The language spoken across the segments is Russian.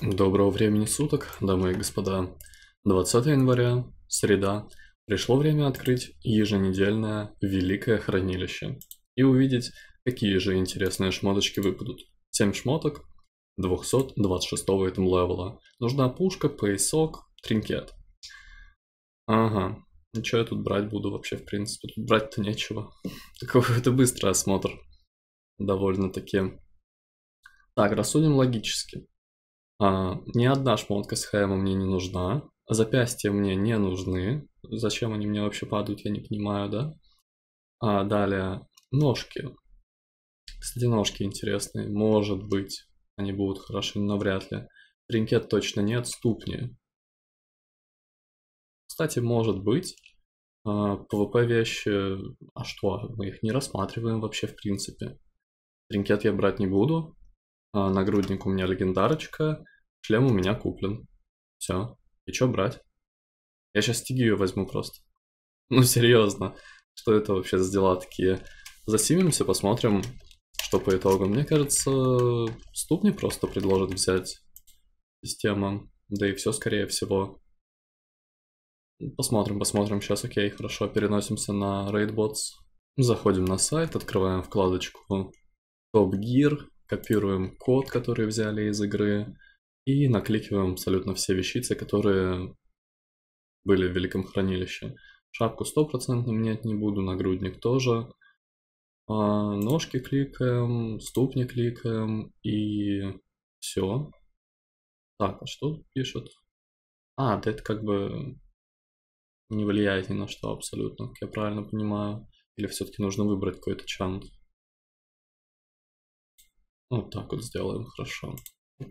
Доброго времени суток, дамы и господа. 20 января, среда. Пришло время открыть еженедельное Великое Хранилище и увидеть, какие же интересные шмоточки выпадут. 7 шмоток 226 этом левела. Нужна пушка, поясок, тринкет. Ага, ну что я тут брать буду вообще в принципе? Тут брать-то нечего. Такой это быстрый осмотр. Довольно-таки. Так, рассудим логически. А, ни одна шмотка с хэма мне не нужна. Запястья мне не нужны. Зачем они мне вообще падают, я не понимаю, да? А далее, ножки. Кстати, ножки интересные. Может быть, они будут хороши, но вряд ли. Тринкет точно нет, ступни. Кстати, может быть. А, вещи... А что? Мы их не рассматриваем вообще в принципе. Тринкет я брать не буду. А, нагрудник у меня легендарочка. Шлем у меня куплен. Все. И что брать? Я сейчас стигию возьму просто. Ну, серьезно. Что это вообще за дела такие? Засимимся, посмотрим, что по итогу. Мне кажется, ступни просто предложат взять система. Да и все, скорее всего. Посмотрим, посмотрим. Сейчас, окей, хорошо. Переносимся на Raidbots. Заходим на сайт, открываем вкладочку Top Gear, копируем код, который взяли из игры. И накликиваем абсолютно все вещицы, которые были в Великом Хранилище. Шапку стопроцентно менять не буду, нагрудник тоже. А, ножки кликаем, ступни кликаем и все. Так, а что пишет? А, да это как бы не влияет ни на что абсолютно, как я правильно понимаю. Или все-таки нужно выбрать какой-то чант. Вот так вот сделаем, хорошо.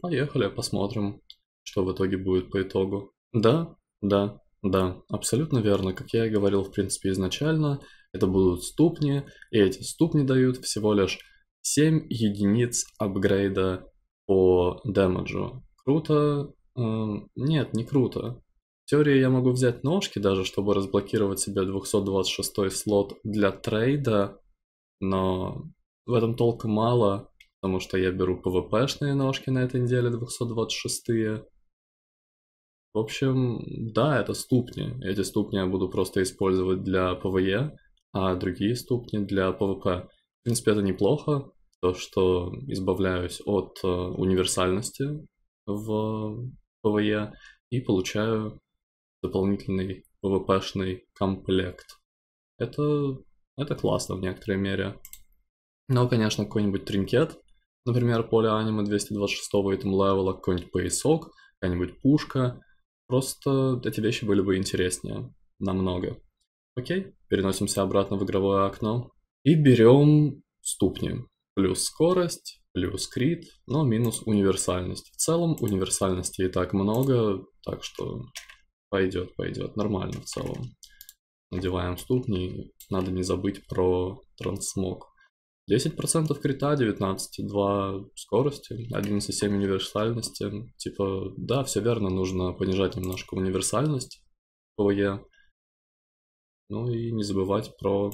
Поехали, посмотрим, что в итоге будет по итогу. Да, да, да, абсолютно верно. Как я и говорил, в принципе, изначально, это будут ступни, и эти ступни дают всего лишь 7 единиц апгрейда по дэмэджу. Круто? Эм, нет, не круто. В теории я могу взять ножки даже, чтобы разблокировать себе 226 слот для трейда, но в этом толка мало, потому что я беру PvP-шные ножки на этой неделе, 226-е. В общем, да, это ступни. Эти ступни я буду просто использовать для PvE, а другие ступни для PvP. В принципе, это неплохо, то, что избавляюсь от э, универсальности в PvE и получаю дополнительный PvP-шный комплект. Это, это классно в некоторой мере. Но, конечно, какой-нибудь тринкет Например, поле аниме 226 этим левела, какой-нибудь поясок, какая-нибудь пушка. Просто эти вещи были бы интереснее. Намного. Окей, переносимся обратно в игровое окно. И берем ступни. Плюс скорость, плюс крит, но минус универсальность. В целом универсальности и так много, так что пойдет, пойдет. Нормально в целом. Надеваем ступни. Надо не забыть про трансмог. 10% крита, 19,2 скорости, 11,7 универсальности. Типа, да, все верно, нужно понижать немножко универсальность ПВЕ. Ну и не забывать про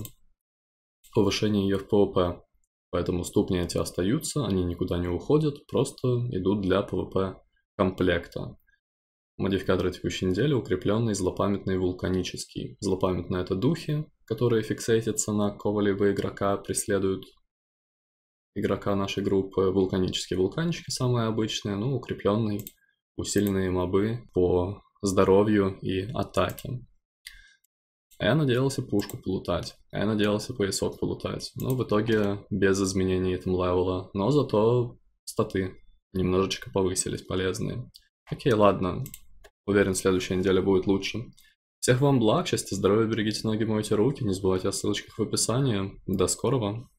повышение ее в ПВП. Поэтому ступни эти остаются, они никуда не уходят, просто идут для ПВП комплекта. Модификаторы текущей недели укрепленный злопамятный вулканический. Злопамятный это духи, которые фиксейтятся на кого-либо игрока, преследуют игрока нашей группы вулканические вулканчики самые обычные, ну, укрепленные, усиленные мобы по здоровью и атаке. А я надеялся пушку полутать, а я надеялся поясок полутать, но в итоге без изменений этом левела, но зато статы немножечко повысились, полезные. Окей, ладно, уверен, следующая неделя будет лучше. Всех вам благ, счастья, здоровья, берегите ноги, мойте руки, не забывайте о ссылочках в описании. До скорого!